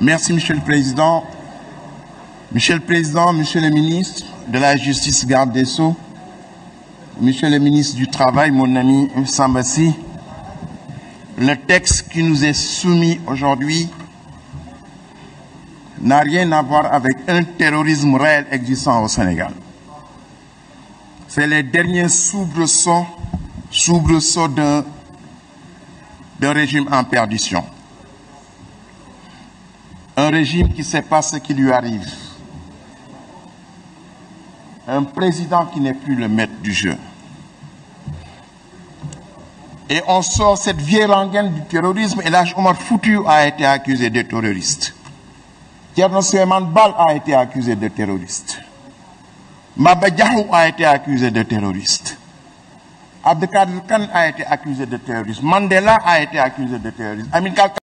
Merci, Monsieur le Président. Monsieur le Président, Monsieur le ministre de la Justice, garde des Sceaux, Monsieur le ministre du Travail, mon ami Sambassi, le texte qui nous est soumis aujourd'hui n'a rien à voir avec un terrorisme réel existant au Sénégal. C'est les derniers soubresauts, soubresauts d'un régime en perdition. Un régime qui ne sait pas ce qui lui arrive. Un président qui n'est plus le maître du jeu. Et on sort cette vieille rengaine du terrorisme et l'âge Omar Foutu a été accusé de terroriste. Tierno Suleiman Bal a été accusé de terroriste. Maba Diahou a été accusé de terroriste. Abdelkader Khan a été accusé de terrorisme. Mandela a été accusé de terrorisme. Amin